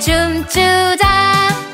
춤추자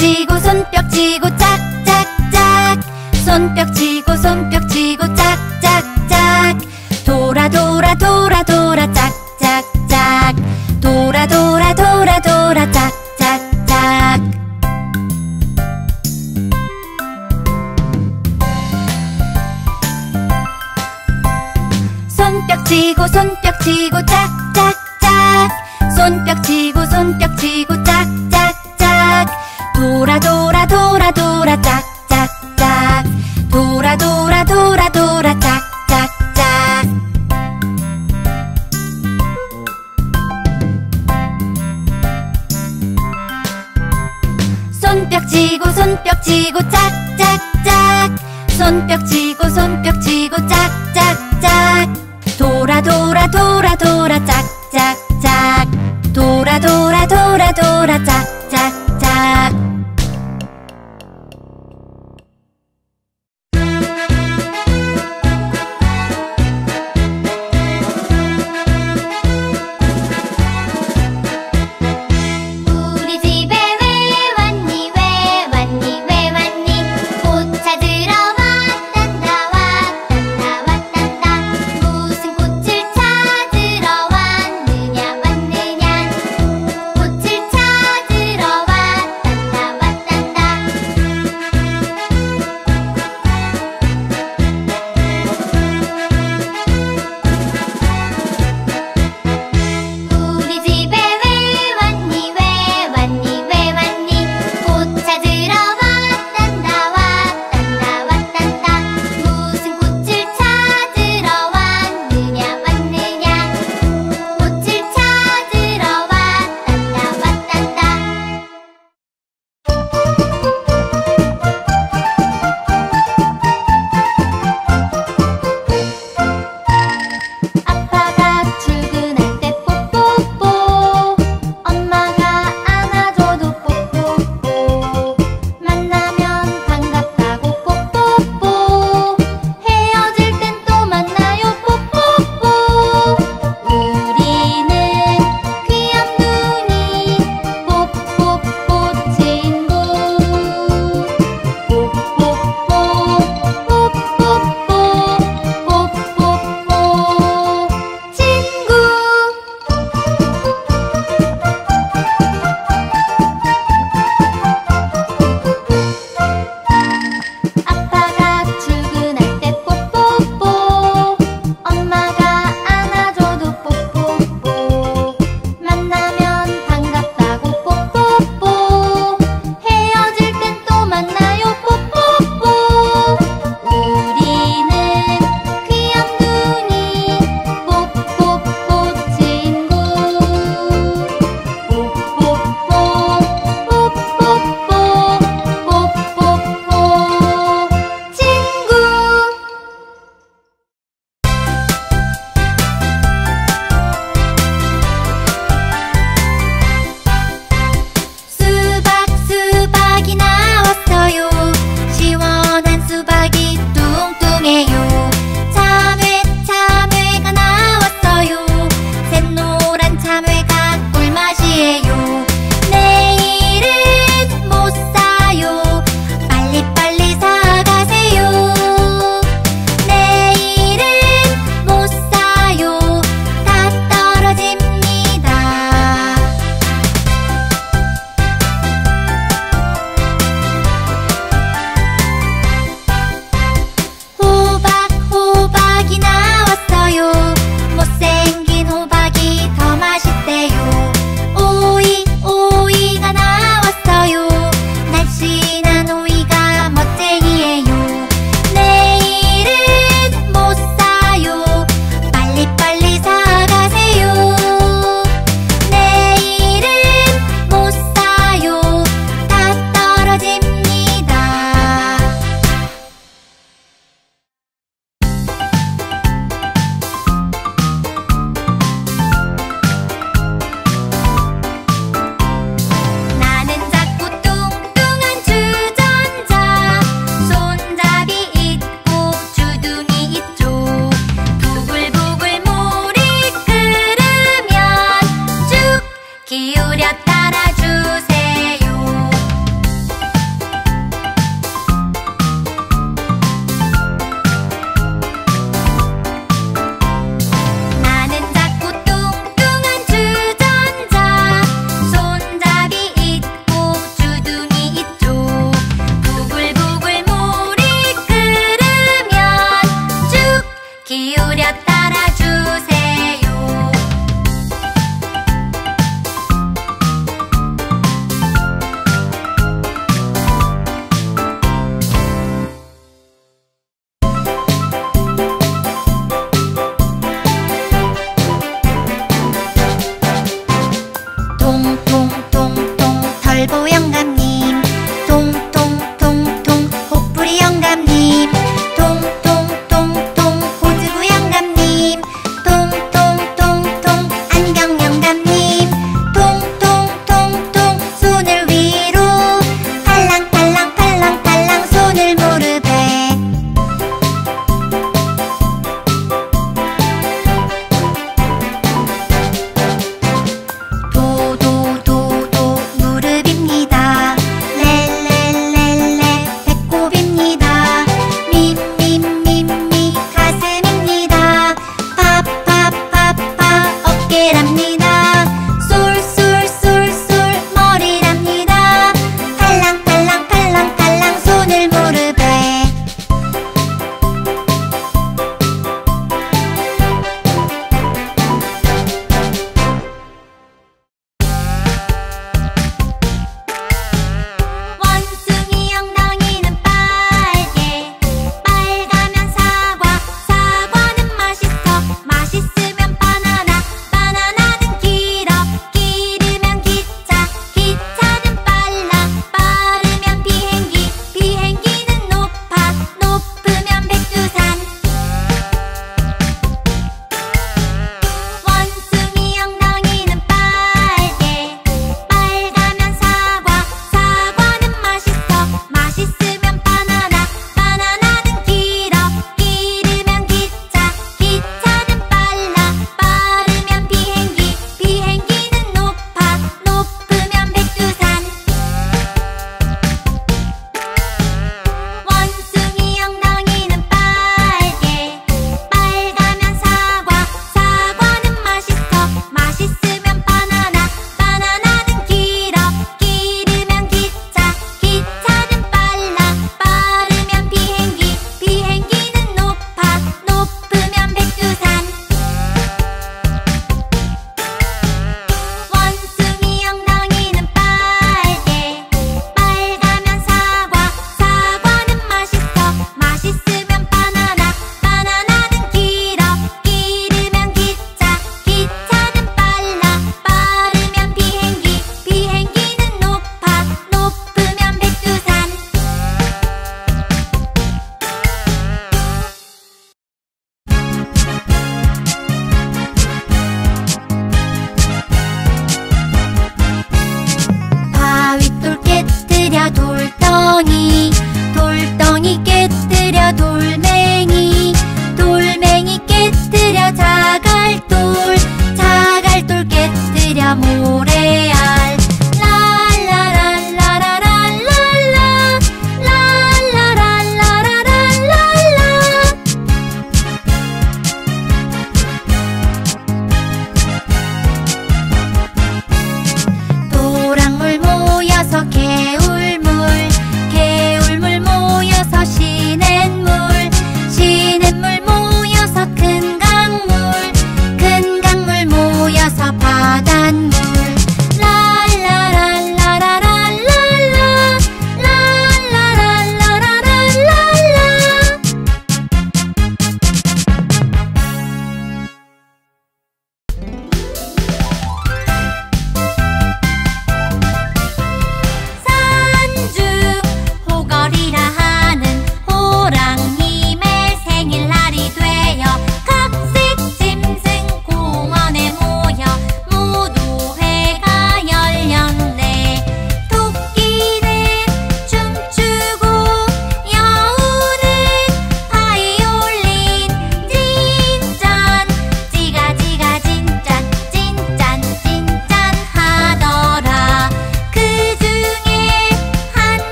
치고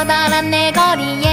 커다란 내 거리에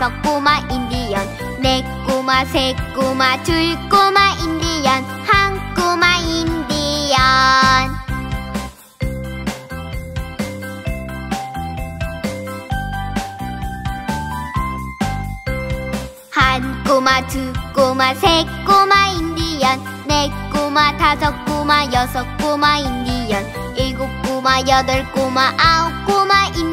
다섯 꼬마 인디언. 넷 꼬마 세 꼬마 둘 꼬마 인디언. 한 꼬마 인디언. 한 꼬마 두 꼬마 세 꼬마 인디언. 네 꼬마 다섯 꼬마 여섯 꼬마 인디언. 일곱 꼬마 여덟 꼬마 아홉 꼬마 인디언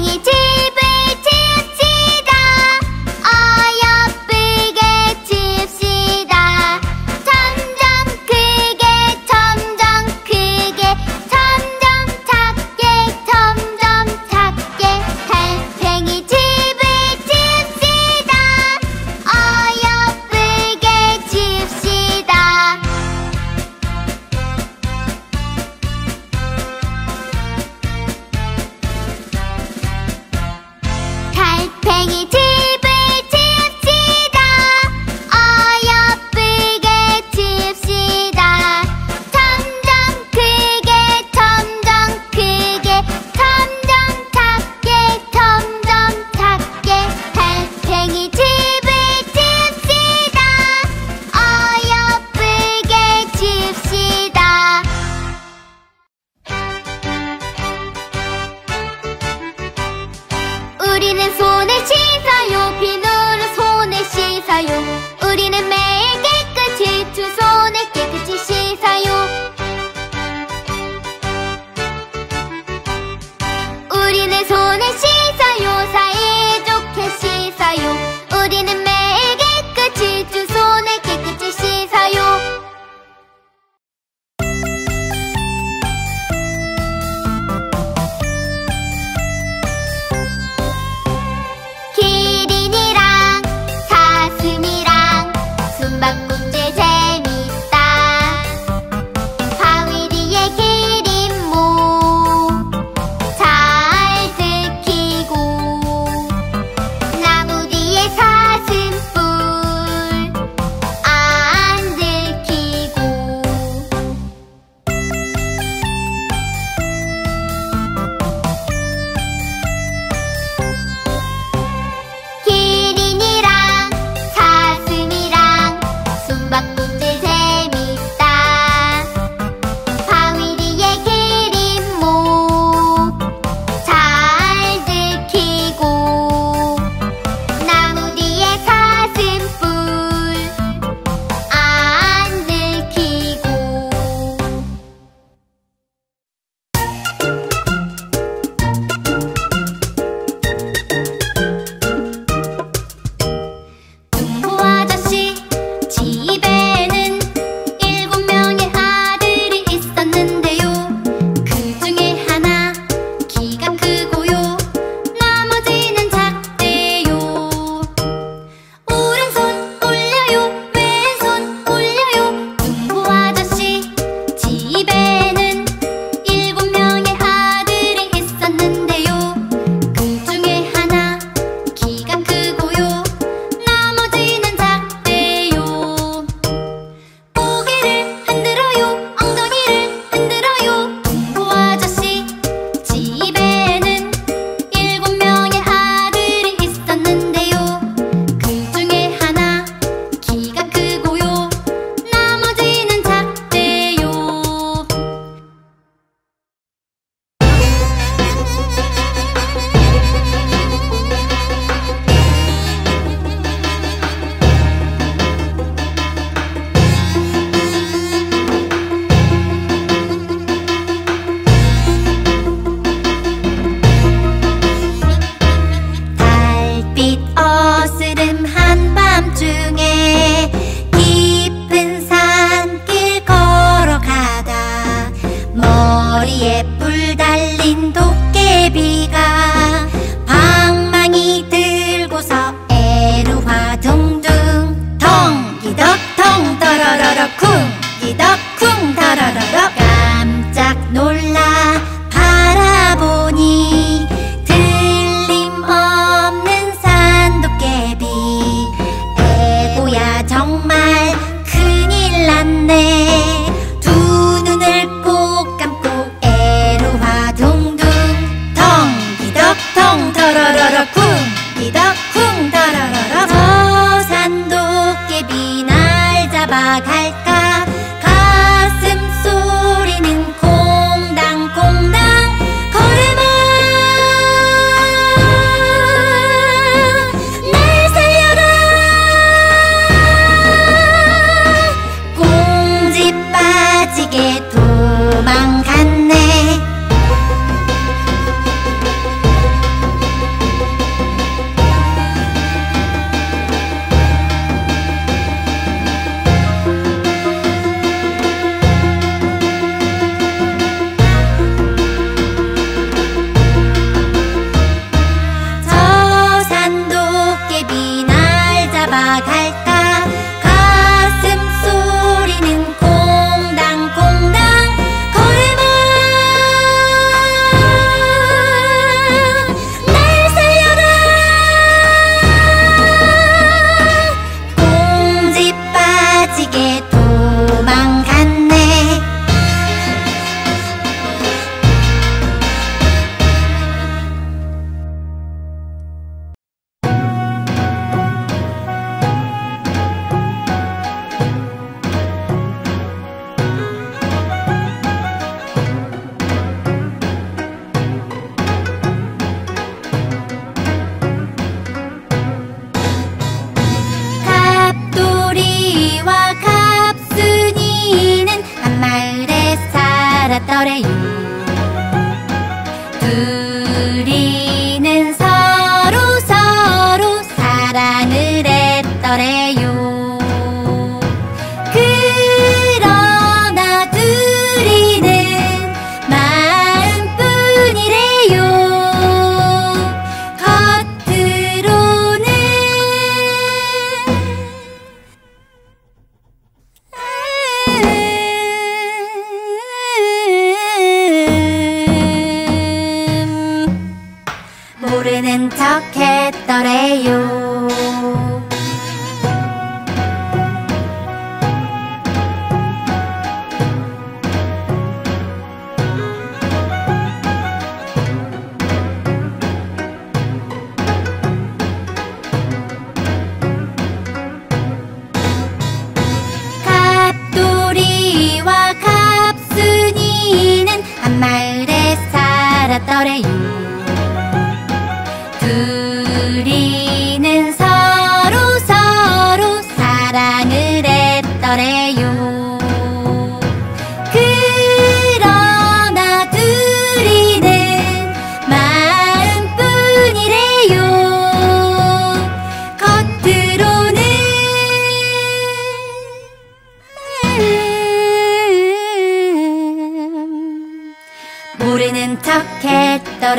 생일 축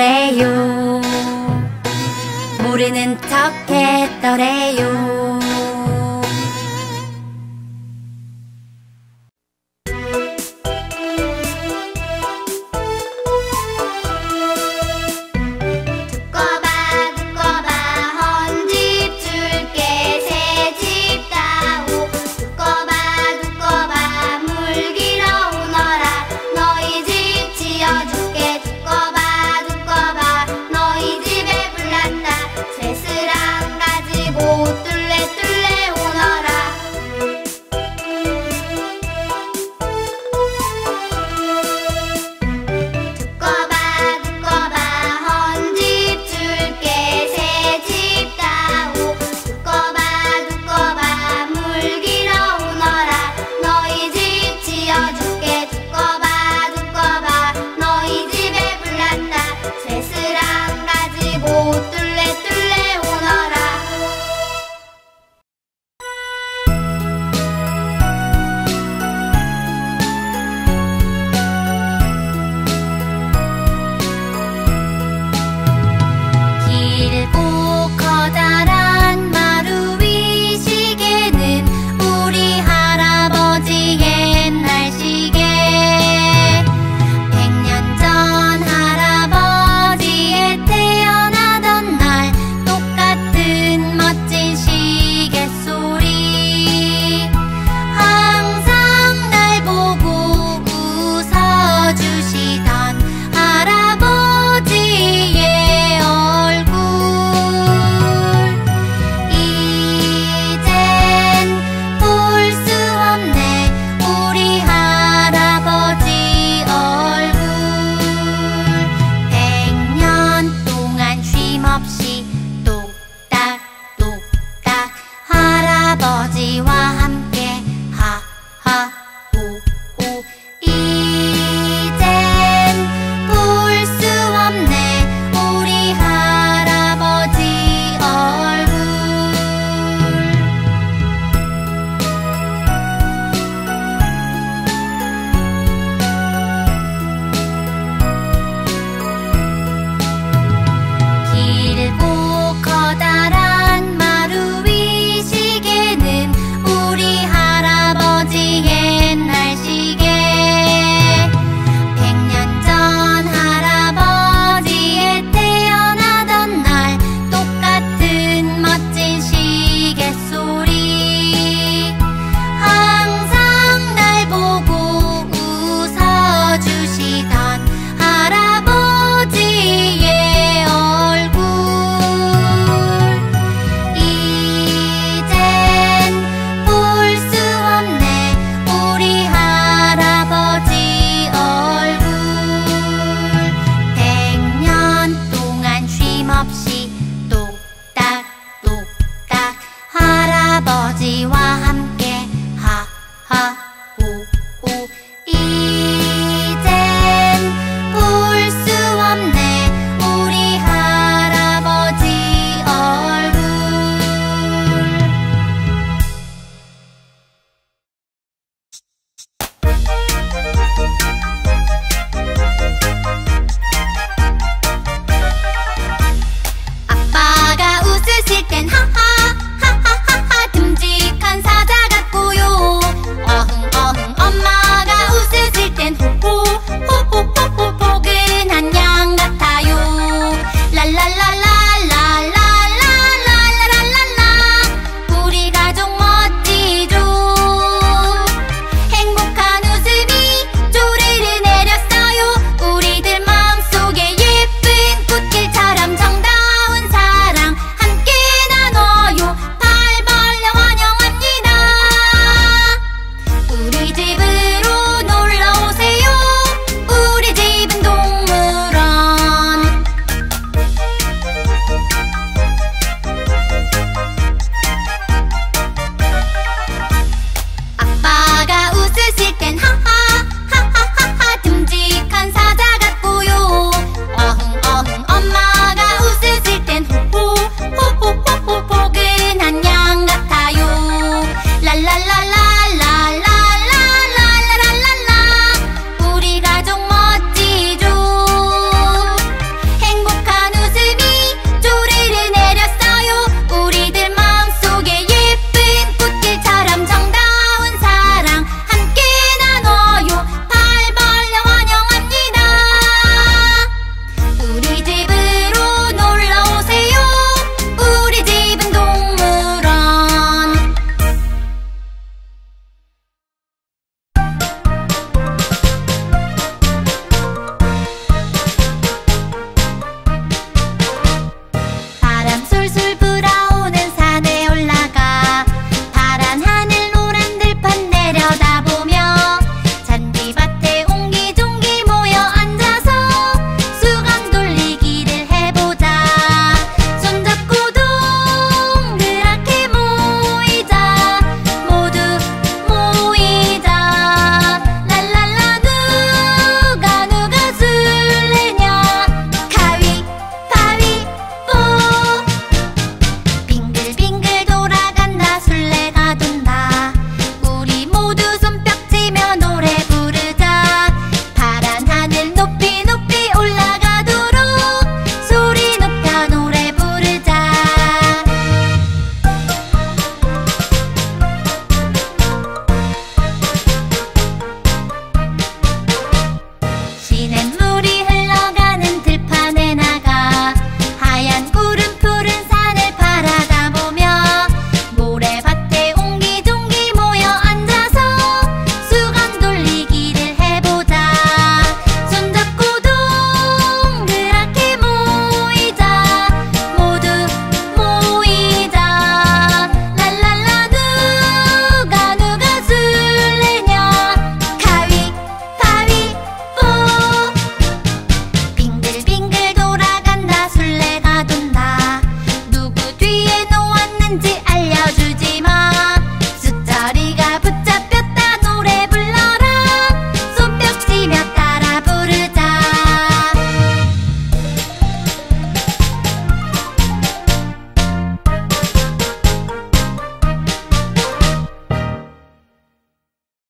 You.